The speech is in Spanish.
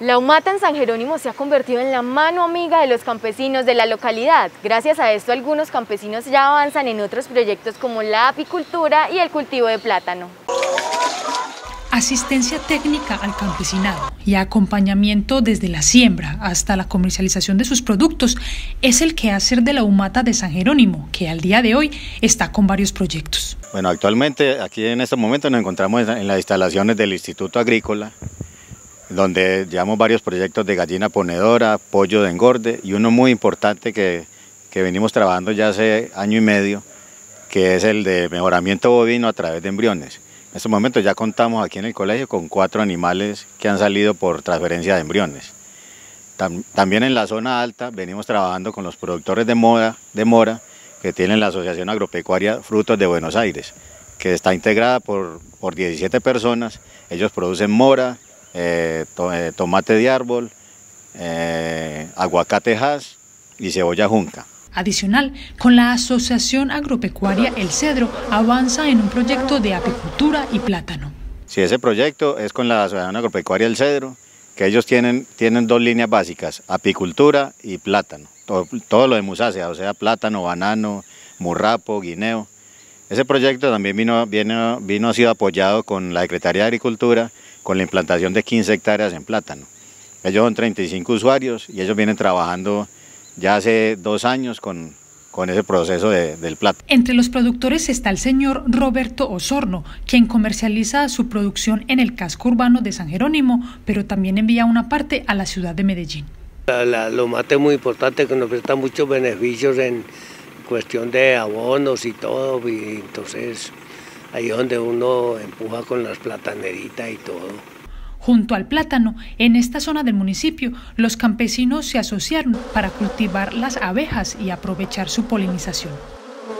La humata en San Jerónimo se ha convertido en la mano amiga de los campesinos de la localidad. Gracias a esto algunos campesinos ya avanzan en otros proyectos como la apicultura y el cultivo de plátano. Asistencia técnica al campesinado y acompañamiento desde la siembra hasta la comercialización de sus productos es el quehacer de la humata de San Jerónimo, que al día de hoy está con varios proyectos. Bueno, actualmente aquí en este momento nos encontramos en las instalaciones del Instituto Agrícola, donde llevamos varios proyectos de gallina ponedora, pollo de engorde y uno muy importante que, que venimos trabajando ya hace año y medio, que es el de mejoramiento bovino a través de embriones. En este momento ya contamos aquí en el colegio con cuatro animales que han salido por transferencia de embriones. También en la zona alta venimos trabajando con los productores de, moda, de mora que tienen la Asociación Agropecuaria Frutos de Buenos Aires, que está integrada por, por 17 personas. Ellos producen mora, eh, eh, tomate de árbol, eh, aguacate y cebolla junca. Adicional, con la Asociación Agropecuaria El Cedro avanza en un proyecto de apicultura y plátano. Sí, ese proyecto es con la Asociación Agropecuaria El Cedro, que ellos tienen, tienen dos líneas básicas, apicultura y plátano. Todo, lo de musácea, o sea, plátano, banano, murrapo, guineo. Ese proyecto también vino, vino, vino ha sido apoyado con la Secretaría de Agricultura con la implantación de 15 hectáreas en plátano. Ellos son 35 usuarios y ellos vienen trabajando ya hace dos años con, con ese proceso del plátano. Entre los productores está el señor Roberto Osorno, quien comercializa su producción en el casco urbano de San Jerónimo, pero también envía una parte a la ciudad de Medellín. lo mate es muy importante, que nos presta muchos beneficios en cuestión de abonos y todo, y entonces ahí donde uno empuja con las plataneritas y todo. Junto al plátano, en esta zona del municipio, los campesinos se asociaron para cultivar las abejas y aprovechar su polinización.